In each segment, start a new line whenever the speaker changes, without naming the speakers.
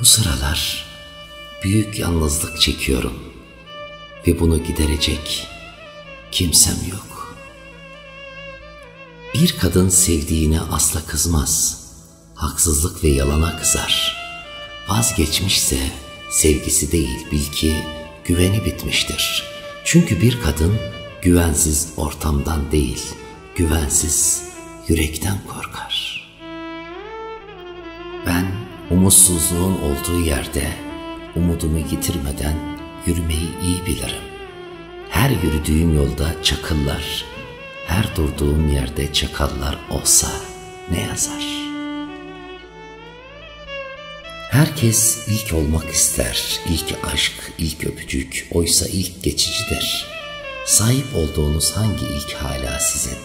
Bu sıralar büyük yalnızlık çekiyorum ve bunu giderecek kimsem yok. Bir kadın sevdiğine asla kızmaz. Haksızlık ve yalana kızar. Vazgeçmişse sevgisi değil bil ki güveni bitmiştir. Çünkü bir kadın güvensiz ortamdan değil, güvensiz yürekten korkar. Ben umutsuzluğun olduğu yerde umudumu yitirmeden yürümeyi iyi bilirim. Her yürüdüğüm yolda çakıllar, her durduğum yerde çakallar olsa ne yazar? Herkes ilk olmak ister, ilk aşk, ilk öpücük, oysa ilk geçicidir. Sahip olduğunuz hangi ilk hala sizin?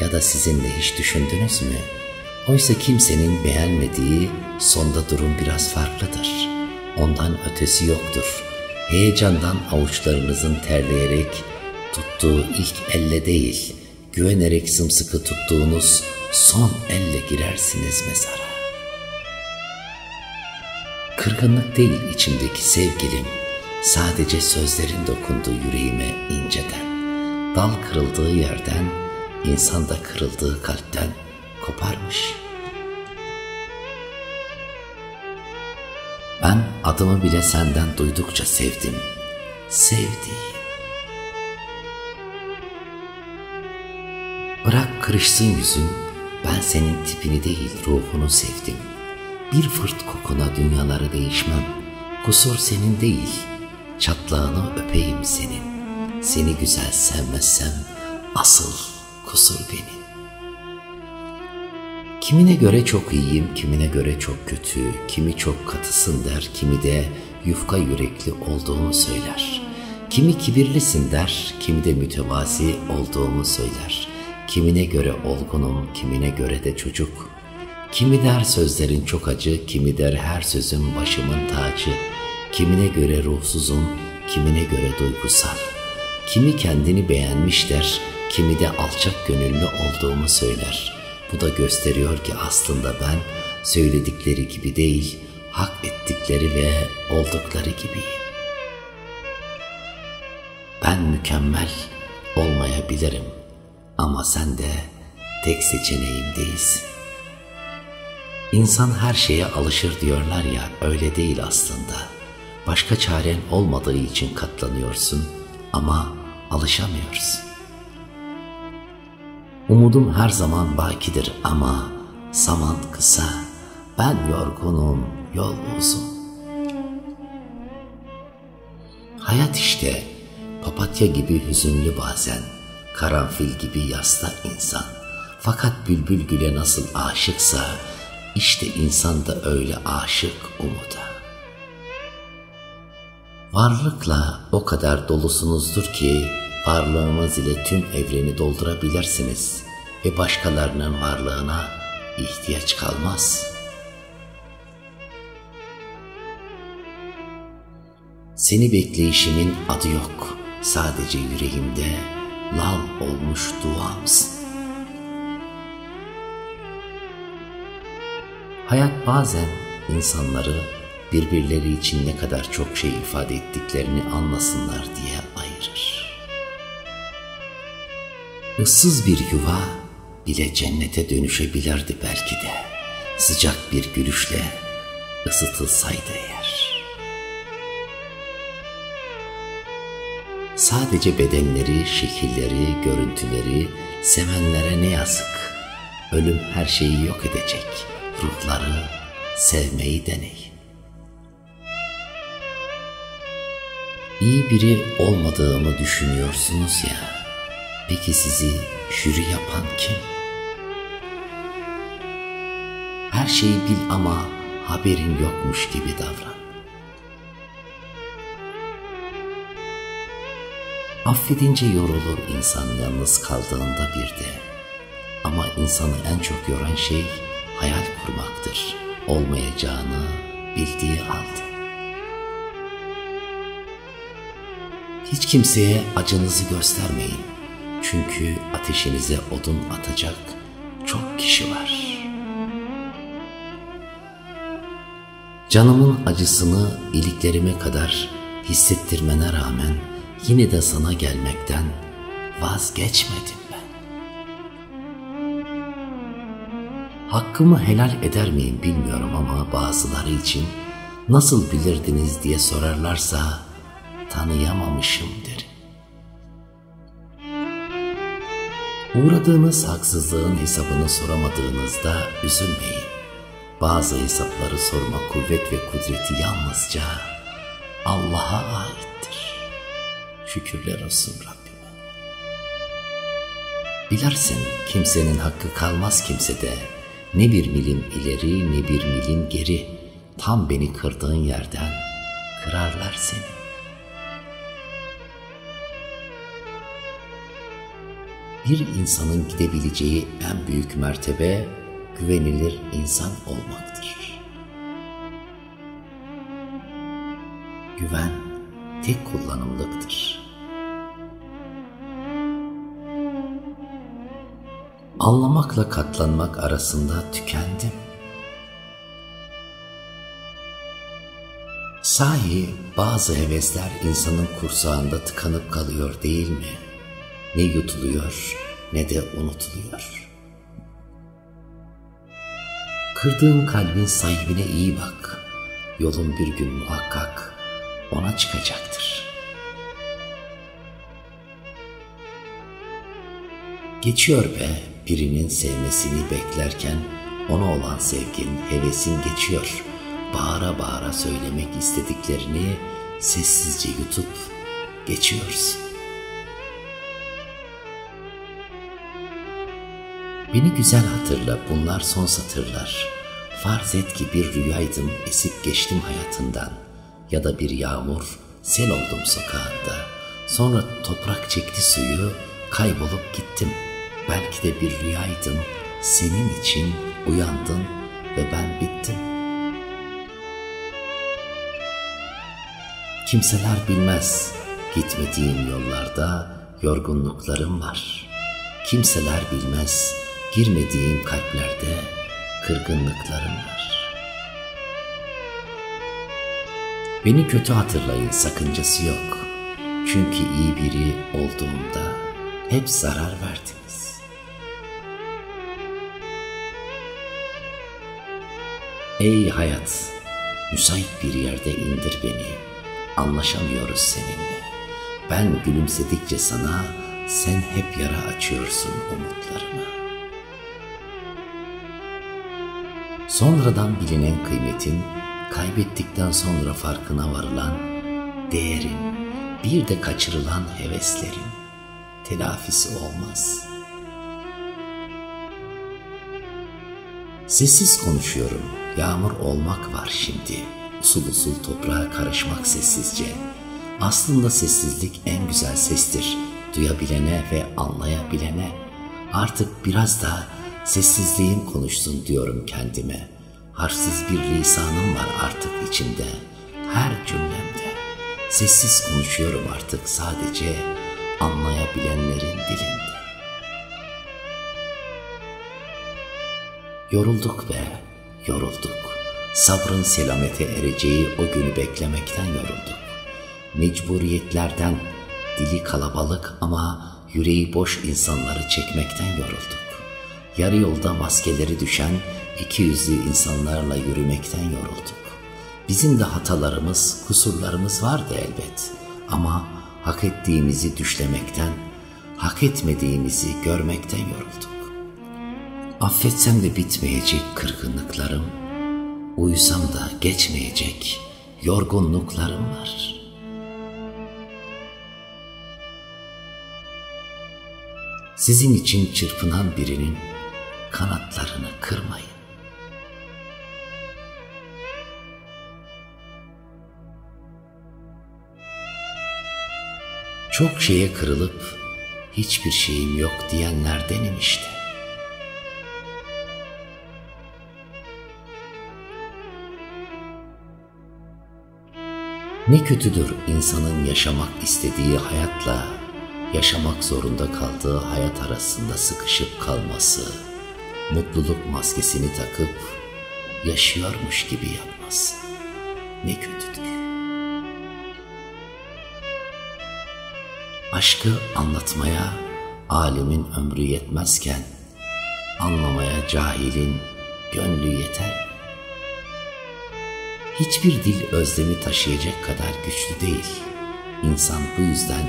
Ya da sizin de hiç düşündünüz mü? Oysa kimsenin beğenmediği sonda durum biraz farklıdır. Ondan ötesi yoktur. Heyecandan avuçlarınızın terleyerek tuttuğu ilk elle değil, güvenerek sımsıkı tuttuğunuz son elle girersiniz mezara. Kırgınlık değil içimdeki sevgilim, sadece sözlerin dokunduğu yüreğime inceden. Dal kırıldığı yerden, insan da kırıldığı kalpten koparmış. Ben adımı bile senden duydukça sevdim. Sevdiğim. Bırak kırışsın yüzün, ben senin tipini değil ruhunu sevdim. Bir fırt kokuna dünyaları değişmem, kusur senin değil, çatlağını öpeyim senin. Seni güzel sevmezsem asıl kusur benim. Kimine göre çok iyiyim, kimine göre çok kötü, kimi çok katısın der, kimi de yufka yürekli olduğumu söyler. Kimi kibirlisin der, kimi de mütevazi olduğumu söyler. Kimine göre olgunum, kimine göre de çocuk. Kimi der sözlerin çok acı, kimi der her sözün başımın tacı. Kimine göre ruhsuzum, kimine göre duygusal. Kimi kendini beğenmiş der, kimi de alçak gönüllü olduğumu söyler. Bu da gösteriyor ki aslında ben söyledikleri gibi değil, hak ettikleri ve oldukları gibiyim. Ben mükemmel olmayabilirim ama sen de tek seçeneğim değilsin. İnsan her şeye alışır diyorlar ya öyle değil aslında. Başka çaren olmadığı için katlanıyorsun ama alışamıyorsun. Umudum her zaman bakidir ama zaman kısa. Ben yorgunum, yol uzun. Hayat işte papatya gibi hüzünlü bazen, karanfil gibi yasta insan. Fakat bülbül güle nasıl aşıksa, işte insan da öyle aşık umuda. Varlıkla o kadar dolusunuzdur ki varlığınız ile tüm evreni doldurabilirsiniz ve başkalarının varlığına ihtiyaç kalmaz. Seni bekleyişimin adı yok, sadece yüreğimde lal olmuş duamsın. Hayat bazen insanları birbirleri için ne kadar çok şey ifade ettiklerini anlasınlar diye Issız bir yuva bile cennete dönüşebilirdi belki de. Sıcak bir gülüşle ısıtılsaydı eğer. Sadece bedenleri, şekilleri, görüntüleri sevenlere ne yazık. Ölüm her şeyi yok edecek. Ruhları sevmeyi deneyin. İyi biri olmadığımı düşünüyorsunuz ya. Peki sizi jüri yapan kim? Her şeyi bil ama haberin yokmuş gibi davran. Affedince yorulur insan yalnız kaldığında bir de. Ama insanı en çok yoran şey hayal kurmaktır. Olmayacağını bildiği halde. Hiç kimseye acınızı göstermeyin. Çünkü ateşinize odun atacak çok kişi var. Canımın acısını iliklerime kadar hissettirmene rağmen yine de sana gelmekten vazgeçmedim ben. Hakkımı helal eder miyim bilmiyorum ama bazıları için nasıl bilirdiniz diye sorarlarsa tanıyamamışım derim. Uğradığınız haksızlığın hesabını soramadığınızda üzülmeyin. Bazı hesapları sorma kuvvet ve kudreti yalnızca Allah'a aittir. Şükürler olsun Rabbime. Bilersin kimsenin hakkı kalmaz kimsede. Ne bir milim ileri ne bir milim geri. Tam beni kırdığın yerden kırarlar seni. Bir insanın gidebileceği en büyük mertebe güvenilir insan olmaktır. Güven tek kullanımlıktır. Anlamakla katlanmak arasında tükendim. Sahi bazı hevesler insanın kursağında tıkanıp kalıyor değil mi?'' Ne yutuluyor ne de unutuluyor. Kırdığın kalbin sahibine iyi bak. Yolun bir gün muhakkak ona çıkacaktır. Geçiyor be birinin sevmesini beklerken ona olan sevgin, hevesin geçiyor. Bağıra bağıra söylemek istediklerini sessizce yutup geçiyorsun. Beni güzel hatırla bunlar son satırlar. Farz et ki bir rüyaydım esip geçtim hayatından. Ya da bir yağmur sel oldum sokağında. Sonra toprak çekti suyu kaybolup gittim. Belki de bir rüyaydım senin için uyandın ve ben bittim. Kimseler bilmez gitmediğim yollarda yorgunluklarım var. Kimseler bilmez girmediğim kalplerde kırgınlıklarım var. Beni kötü hatırlayın sakıncası yok. Çünkü iyi biri olduğumda hep zarar verdiniz. Ey hayat, müsait bir yerde indir beni. Anlaşamıyoruz seninle. Ben gülümsedikçe sana, sen hep yara açıyorsun umutlarıma. Sonradan bilinen kıymetin, kaybettikten sonra farkına varılan değerin, bir de kaçırılan heveslerin telafisi olmaz. Sessiz konuşuyorum, yağmur olmak var şimdi. Usul usul toprağa karışmak sessizce. Aslında sessizlik en güzel sestir. Duyabilene ve anlayabilene. Artık biraz da Sessizliğin konuşsun diyorum kendime. Harfsiz bir lisanım var artık içimde. Her cümlemde. Sessiz konuşuyorum artık sadece anlayabilenlerin dilinde. Yorulduk be, yorulduk. Sabrın selamete ereceği o günü beklemekten yorulduk. Mecburiyetlerden, dili kalabalık ama yüreği boş insanları çekmekten yorulduk yarı yolda maskeleri düşen iki yüzlü insanlarla yürümekten yorulduk. Bizim de hatalarımız, kusurlarımız vardı elbet. Ama hak ettiğimizi düşlemekten, hak etmediğimizi görmekten yorulduk. Affetsem de bitmeyecek kırgınlıklarım, uyusam da geçmeyecek yorgunluklarım var.'' sizin için çırpınan birinin kanatlarını kırmayın. Çok şeye kırılıp hiçbir şeyim yok diyenlerdenim işte. Ne kötüdür insanın yaşamak istediği hayatla yaşamak zorunda kaldığı hayat arasında sıkışıp kalması mutluluk maskesini takıp yaşıyormuş gibi yapması. ne kötüdür. Aşkı anlatmaya alimin ömrü yetmezken, anlamaya cahilin gönlü yeter. Hiçbir dil özlemi taşıyacak kadar güçlü değil. İnsan bu yüzden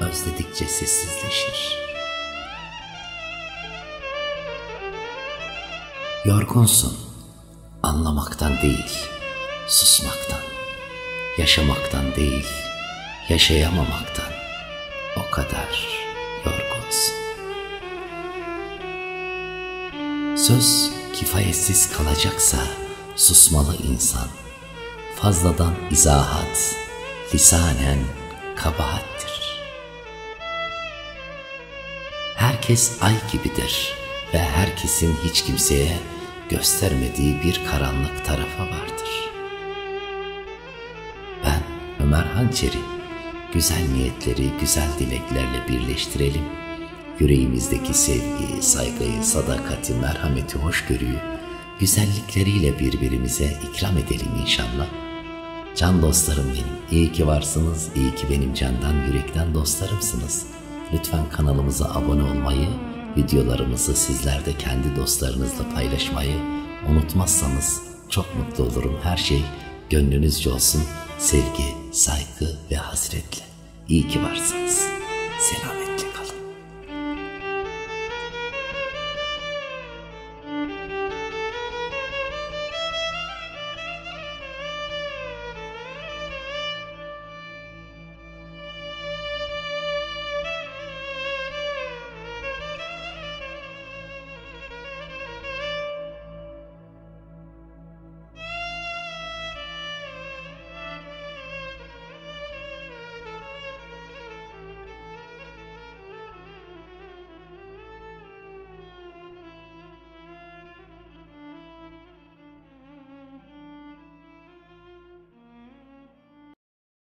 özledikçe sessizleşir. Yorgunsun, anlamaktan değil, susmaktan, yaşamaktan değil, yaşayamamaktan o kadar yorgunsun. Söz kifayetsiz kalacaksa susmalı insan. Fazladan izahat, lisanen kabahattir. Herkes ay gibidir ve herkesin hiç kimseye göstermediği bir karanlık tarafı vardır. Ben Ömer Hançeri, güzel niyetleri güzel dileklerle birleştirelim. Yüreğimizdeki sevgiyi, saygıyı, sadakati, merhameti, hoşgörüyü güzellikleriyle birbirimize ikram edelim inşallah. Can dostlarım benim, iyi ki varsınız, iyi ki benim candan yürekten dostlarımsınız. Lütfen kanalımıza abone olmayı, videolarımızı sizler de kendi dostlarınızla paylaşmayı unutmazsanız çok mutlu olurum. Her şey gönlünüzce olsun. Sevgi, saygı ve hasretle. İyi ki varsınız. Selam